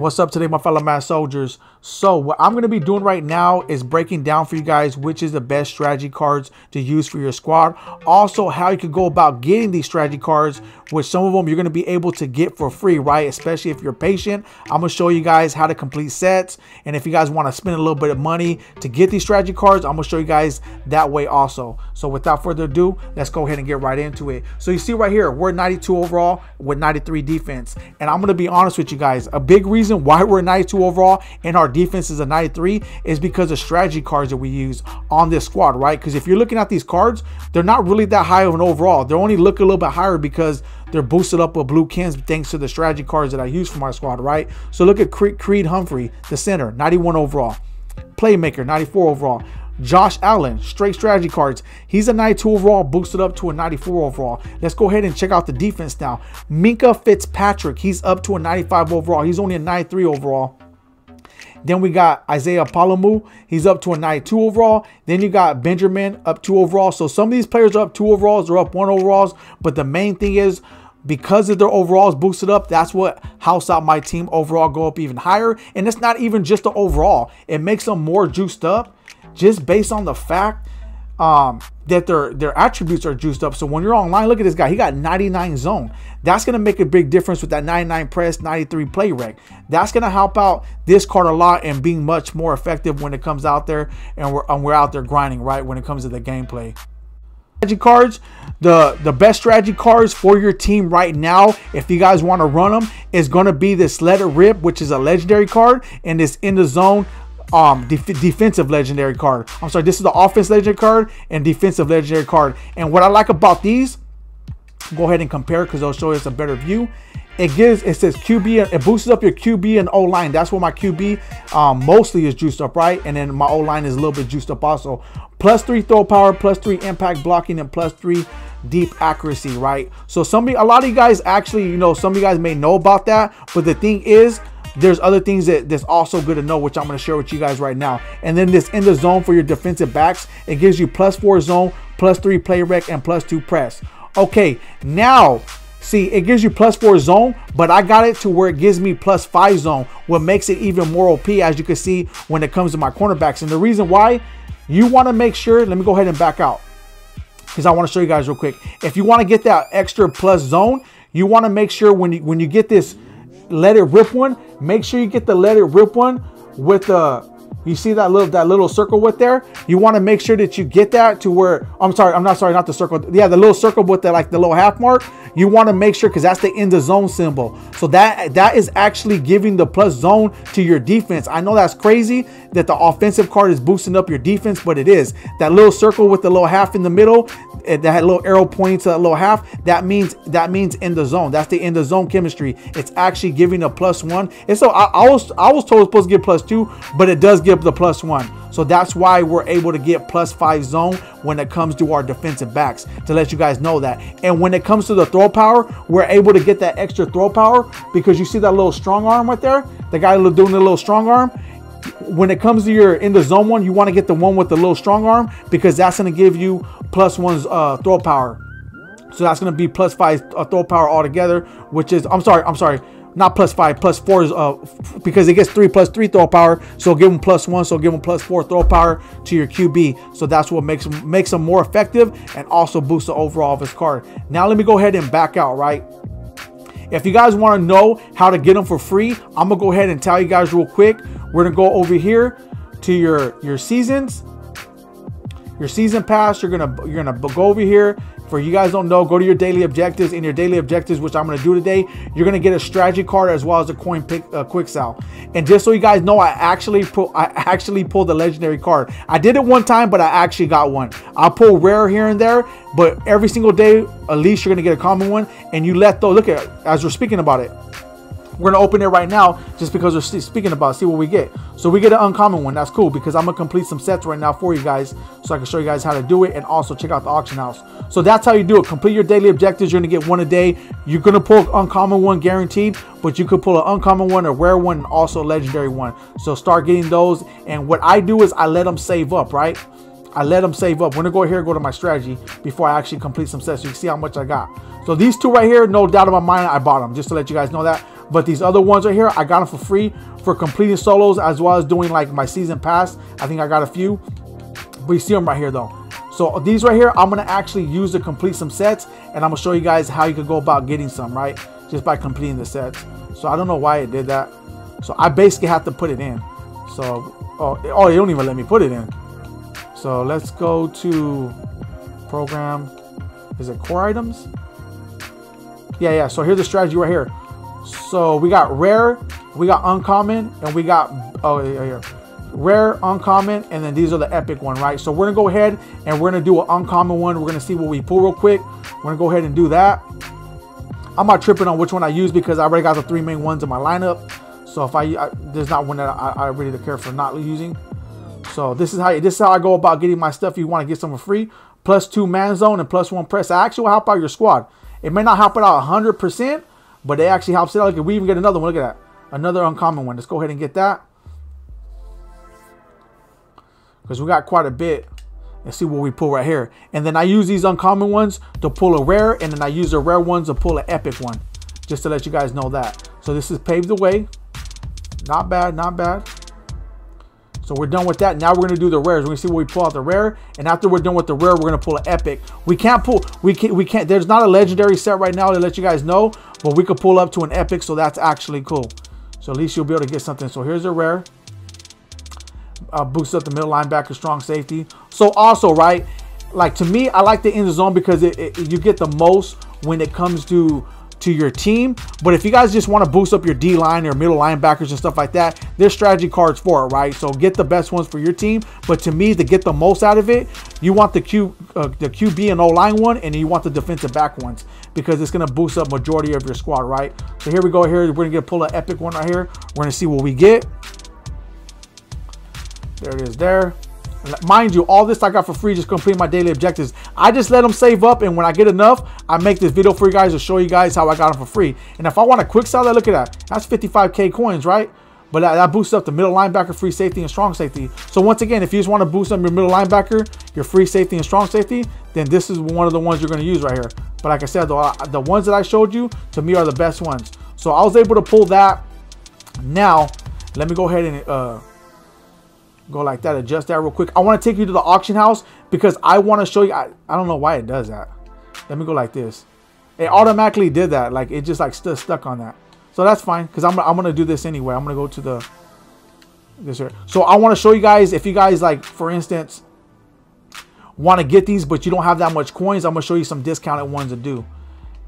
What's up today, my fellow mass soldiers? So what I'm going to be doing right now is breaking down for you guys which is the best strategy cards to use for your squad. Also, how you can go about getting these strategy cards, which some of them you're going to be able to get for free, right? Especially if you're patient. I'm going to show you guys how to complete sets. And if you guys want to spend a little bit of money to get these strategy cards, I'm going to show you guys that way also. So without further ado, let's go ahead and get right into it. So you see right here, we're 92 overall with 93 defense. And I'm going to be honest with you guys. A big reason reason why we're 92 overall and our defense is a 93 is because of strategy cards that we use on this squad, right? Because if you're looking at these cards, they're not really that high of an overall. They're only looking a little bit higher because they're boosted up with blue kins thanks to the strategy cards that I use for my squad, right? So look at Creed Humphrey, the center, 91 overall. Playmaker, 94 overall. Josh Allen, straight strategy cards. He's a 92 overall, boosted up to a 94 overall. Let's go ahead and check out the defense now. Minkah Fitzpatrick, he's up to a 95 overall. He's only a 93 overall. Then we got Isaiah Pola-Mao. He's up to a 92 overall. Then you got Benjamin up two overall. So some of these players are up two overalls or up one overalls. But the main thing is because of their overalls boosted up, that's what house out my team overall go up even higher. And it's not even just the overall. It makes them more juiced up just based on the fact um, that their their attributes are juiced up. So when you're online, look at this guy. He got 99 zone. That's going to make a big difference with that 99 press, 93 play rec. That's going to help out this card a lot and being much more effective when it comes out there and we're, and we're out there grinding, right, when it comes to the gameplay. Strategy cards, the, the best strategy cards for your team right now, if you guys want to run them, is going to be this Let It Rip, which is a legendary card, and this In The Zone um def defensive legendary card. I'm sorry, this is the offense legendary card and defensive legendary card. And what I like about these, go ahead and compare because they'll show us a better view. It gives it says QB, it boosts up your QB and O line. That's where my QB um, mostly is juiced up, right? And then my O line is a little bit juiced up also. Plus three throw power, plus three impact blocking, and plus three deep accuracy, right? So some a lot of you guys actually, you know, some of you guys may know about that, but the thing is, there's other things that that's also good to know, which I'm going to share with you guys right now. And then this in the zone for your defensive backs, it gives you plus four zone, plus three play rec, and plus two press. Okay, now see it gives you plus four zone, but I got it to where it gives me plus five zone, what makes it even more OP as you can see when it comes to my cornerbacks. And the reason why you want to make sure, let me go ahead and back out because I want to show you guys real quick. If you want to get that extra plus zone, you want to make sure when you when you get this let it rip one, make sure you get the let it rip one with the you see that little that little circle with there? You want to make sure that you get that to where I'm sorry, I'm not sorry, not the circle. Yeah, the little circle with the like the little half mark. You want to make sure because that's the in the zone symbol. So that that is actually giving the plus zone to your defense. I know that's crazy that the offensive card is boosting up your defense, but it is. That little circle with the little half in the middle, eh, that little arrow pointing to that little half, that means that means in the zone. That's the in the zone chemistry. It's actually giving a plus one. And so I, I was I was told supposed to get plus two, but it does give the plus one. So that's why we're able to get plus five zone when it comes to our defensive backs to let you guys know that. And when it comes to the throw power, we're able to get that extra throw power because you see that little strong arm right there, the guy doing the little strong arm when it comes to your in the zone one, you want to get the one with the little strong arm because that's going to give you plus one's uh, throw power. So that's going to be plus five uh, throw power altogether, which is, I'm sorry, I'm sorry, not plus five, plus four is, uh, because it gets three plus three throw power. So give him plus one, so give him plus four throw power to your QB. So that's what makes him, makes him more effective and also boosts the overall of his card. Now let me go ahead and back out, right? If you guys want to know how to get them for free, I'm to go ahead and tell you guys real quick. We're to go over here to your, your seasons. Your season pass, you're to you're to go over here for you guys don't know, go to your daily objectives. In your daily objectives, which I'm to do today, you're to get a strategy card as well as a coin pick uh, quick sell. And just so you guys know, I actually pull I actually pulled the legendary card. I did it one time, but I actually got one. I pull rare here and there, but every single day, at least you're to get a common one. And you let though look at as we're speaking about it. We're gonna open it right now just because we're speaking about it, see what we get. So we get an uncommon one. That's cool because I'm gonna complete some sets right now for you guys so I can show you guys how to do it and also check out the auction house. So that's how you do it. Complete your daily objectives. You're gonna get one a day. You're gonna pull uncommon one guaranteed, but you could pull an uncommon one, a rare one, and also a legendary one. So start getting those. And what I do is I let them save up, right? I let them save up. We're gonna go here go to my strategy before I actually complete some sets. You can see how much I got. So these two right here, no doubt in my mind, I bought them just to let you guys know that. But these other ones right here, I got them for free for completing solos as well as doing like my season pass. I think I got a few. But you see them right here though. So these right here, I'm gonna actually use to complete some sets, and I'm gonna show you guys how you can go about getting some, right? Just by completing the sets. So I don't know why it did that. So I basically have to put it in. So, oh, oh, they don't even let me put it in. So let's go to program. Is it core items? Yeah, yeah. So here's the strategy right here. So we got rare, we got uncommon, and we got oh here. Rare, uncommon, and then these are the epic one, right? So we're gonna go ahead and we're gonna do an uncommon one. We're gonna see what we pull real quick. We're gonna go ahead and do that. I'm not tripping on which one I use because I already got the three main ones in my lineup. So if I, I there's not one that I, I really care for not using. So this is how this is how I go about getting my stuff. You want to get some for free, plus two man zone and plus one press. I actually help out your squad. It may not help it out 100%, but it actually helps it out. Look, we even get another one. Look at that, another uncommon one. Let's go ahead and get that because we got quite a bit. Let's see what we pull right here. And then I use these uncommon ones to pull a rare, and then I use the rare ones to pull an epic one, just to let you guys know that. So this is paved the way. Not bad, not bad. So we're done with that. Now we're gonna do the rares. We're gonna see what we pull out the rare, and after we're done with the rare, we're gonna pull an epic. We can't pull. We can't. We can't. There's not a legendary set right now to let you guys know, but we could pull up to an epic, so that's actually cool. So at least you'll be able to get something. So here's a rare. Uh, boosts up the middle linebacker, strong safety. So also right, like to me, I like the the zone because it, it, you get the most when it comes to to your team. But if you guys just want to boost up your D line or middle linebackers and stuff like that, there's strategy cards for it, right? So get the best ones for your team. But to me, to get the most out of it, you want the Q, uh, the QB and O line one, and you want the defensive back ones because it's gonna boost up majority of your squad, right? So here we go. Here we're gonna get pull an epic one right here. We're gonna see what we get. There it is. There. Mind you, all this I got for free just complete my daily objectives. I just let them save up, and when I get enough, I make this video for you guys to show you guys how I got them for free. And if I want a quick sell that, look at that. That's 55k coins, right? But that, that, boosts up the middle linebacker, free safety, and strong safety. So once again, if you just want to boost up your middle linebacker, your free safety, and strong safety, then this is one of the ones you're going to use right here. But like I said, the, the ones that I showed you, to me, are the best ones. So I was able to pull that. Now, let me go ahead and... Uh, Go like that, adjust that real quick. I want to take you to the auction house because I want to show you. I, I don't know why it does that. Let me go like this. It automatically did that. Like it just like st stuck on that. So that's fine because I'm, I'm going to do this anyway. I'm going to go to the this here. So I want to show you guys if you guys like, for instance, want to get these, but you don't have that much coins. I'm going to show you some discounted ones to do.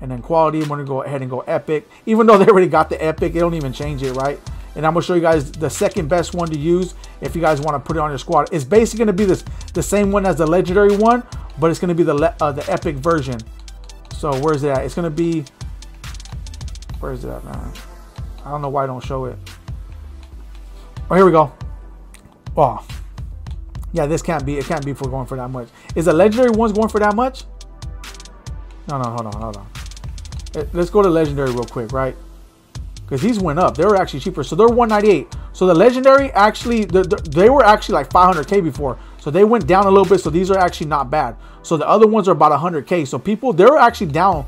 And then quality, I'm going to go ahead and go epic. Even though they already got the epic, they don't even change it, right? And I'm gonna show you guys the second best one to use if you guys want to put it on your squad. It's basically gonna be this the same one as the legendary one, but it's gonna be the uh, the epic version. So where's it at? It's gonna be where is it at, man? I don't know why I don't show it. Oh, here we go. Oh, yeah, this can't be. It can't be for going for that much. Is the legendary ones going for that much? No, no, hold on, hold on. Let's go to legendary real quick, right? Because these went up. They were actually cheaper. So they're 198. So the legendary actually, the, the, they were actually like 500k before. So they went down a little bit. So these are actually not bad. So the other ones are about 100k. So people, they're actually down,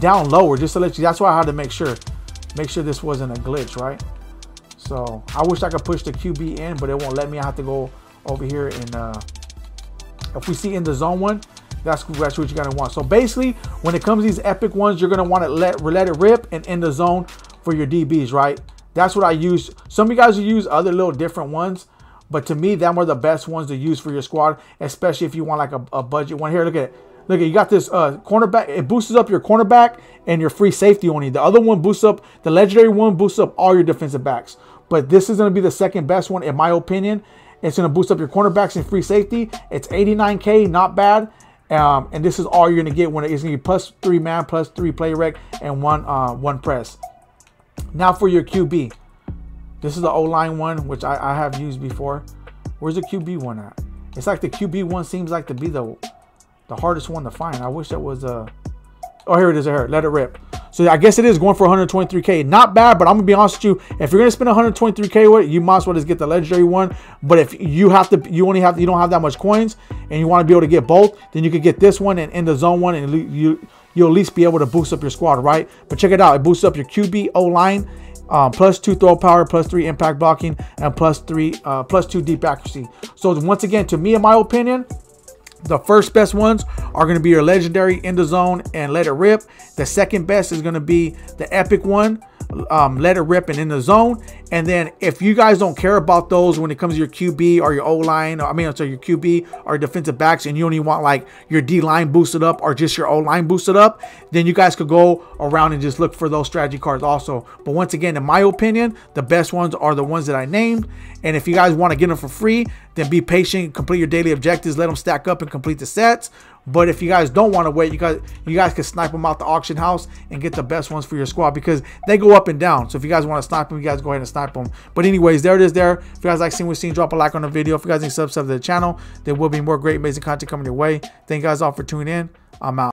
down lower. Just to let you. That's why I had to make sure, make sure this wasn't a glitch, right? So I wish I could push the QB in, but it won't let me. I have to go over here and uh, if we see in the zone one, that's, that's what you're gonna want. So basically, when it comes to these epic ones, you're gonna want to let let it rip and in the zone for your DBs, right? That's what I use. Some of you guys use other little different ones, but to me, them are the best ones to use for your squad, especially if you want like a, a budget one. Here, look at it. Look at you got this uh, cornerback. It boosts up your cornerback and your free safety only. The other one boosts up the legendary one boosts up all your defensive backs. But this is going to be the second best one in my opinion. It's going to boost up your cornerbacks and free safety. It's 89k, not bad. Um, and this is all you're going to get when it's going to be plus three man, plus three play rec, and one uh, one press. Now for your QB. This is the O-line one, which I, I have used before. Where's the QB one at? It's like the QB one seems like to be the the hardest one to find. I wish that was a... Uh... Oh, here it is. Here, let it rip. So I guess it is going for 123k. Not bad, but I'm gonna be honest with you. If you're gonna spend 123k with you might as well just get the legendary one. But if you have to, you only have, you don't have that much coins, and you want to be able to get both, then you could get this one and in the zone one, and you you'll at least be able to boost up your squad, right? But check it out. It boosts up your QB, O-line, um, plus two throw power, plus three impact blocking, and plus three, uh, plus two deep accuracy. So once again, to me, in my opinion, the first best ones are going to be your legendary in the zone and let it rip. The second best is going to be the epic one um, let it rip and in the zone. And then if you guys don't care about those when it comes to your QB or your O line, I mean, so your QB or defensive backs, and you only want like your D line boosted up or just your O line boosted up, then you guys could go around and just look for those strategy cards also. But once again, in my opinion, the best ones are the ones that I named. And if you guys want to get them for free, then be patient, complete your daily objectives, let them stack up and complete the sets. But if you guys don't want to wait, you guys you guys can snipe them out the auction house and get the best ones for your squad because they go up and down. So if you guys want to snipe them, you guys go ahead and snipe them. But anyways, there it is there. If you guys like seeing what seen, drop a like on the video. If you guys need subscribe to the channel, there will be more great amazing content coming your way. Thank you guys all for tuning in. I'm out.